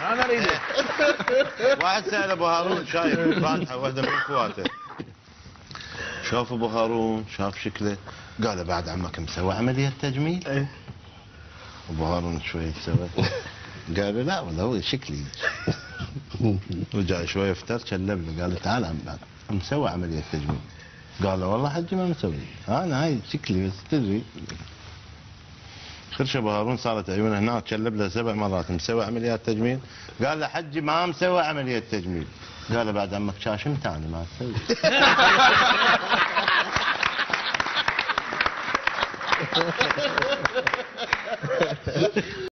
أنا أريد. واحد سأل أبو هارون شايف فاتحه واحدة من اخواته شاف أبو هارون شاف شكله. قال بعد عمك مسوي عملية تجميل إيه. أبو هارون شوي سوى. قال له لا والله هو شكلي. رجع شوي افتر كلم له قال له تعال عم بعد مسوي عملية تجميل قال له والله حجي ما مسوي. أنا هاي شكلي بس تدري. ابو هارون صارت عيونه هناك كلب له سبع مرات مسوي عمليات تجميل. قال له حجي ما مسوي عملية تجميل. قال له بعد عمك شاشمت أنا ما أسوي